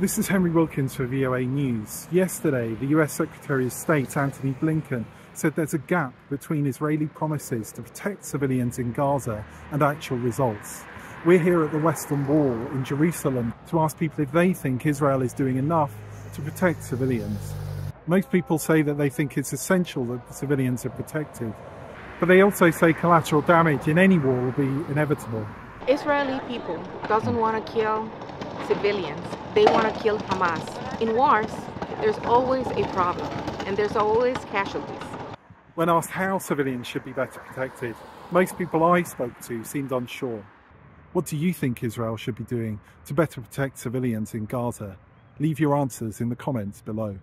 This is Henry Wilkins for VOA News. Yesterday, the US Secretary of State Antony Blinken said there's a gap between Israeli promises to protect civilians in Gaza and actual results. We're here at the Western Wall in Jerusalem to ask people if they think Israel is doing enough to protect civilians. Most people say that they think it's essential that the civilians are protected, but they also say collateral damage in any war will be inevitable. Israeli people doesn't want to kill civilians. They want to kill Hamas. In wars, there's always a problem and there's always casualties. When asked how civilians should be better protected, most people I spoke to seemed unsure. What do you think Israel should be doing to better protect civilians in Gaza? Leave your answers in the comments below.